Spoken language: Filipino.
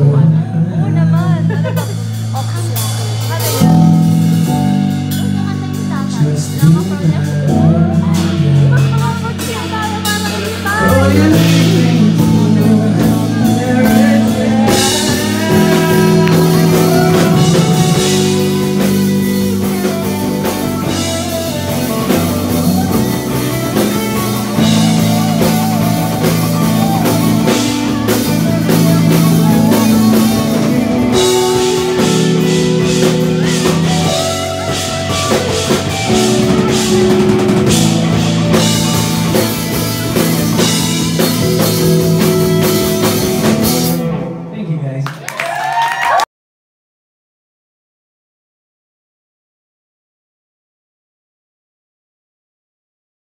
Oo naman.